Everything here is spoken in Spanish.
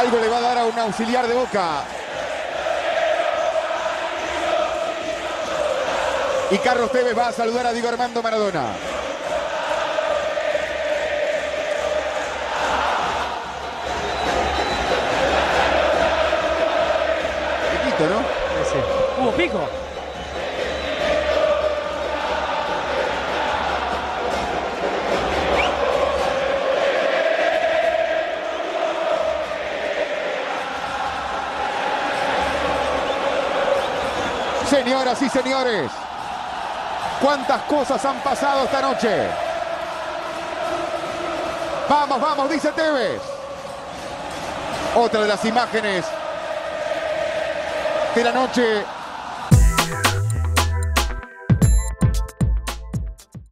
Algo le va a dar a un auxiliar de Boca. Y Carlos Tevez va a saludar a Diego Armando Maradona. Chiquito, ¿no? Hubo pico. Señoras y señores, cuántas cosas han pasado esta noche. Vamos, vamos, dice Tevez. Otra de las imágenes de la noche